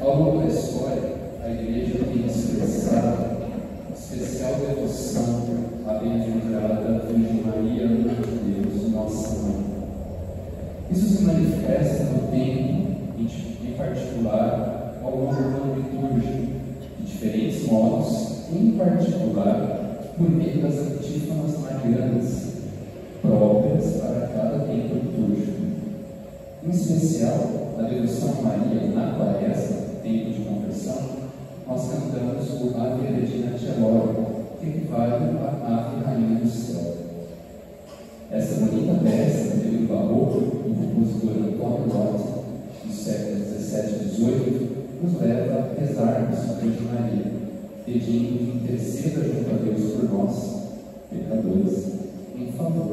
Ao longo da história, a igreja tem expressado especial devoção à bem-aventurada Virgem Maria, Mãe de Deus, nossa mãe. Isso se manifesta no tempo, em particular, ao longo do ano litúrgico, de diferentes modos, em particular, por meio das antífonas marianas, próprias para cada tempo litúrgico. Em especial, a devoção a Maria na quaresma, tempo de conversão, nós cantamos o Ave Regina Celore, que equivale a Ave Rainha do Céu. Essa bonita peça, do barroco do compositor Antônio Lotti, dos séculos XVII e XVIII, nos leva a rezarmos a Virgem Maria, pedindo que interceda junto a Deus por nós, pecadores, em favor.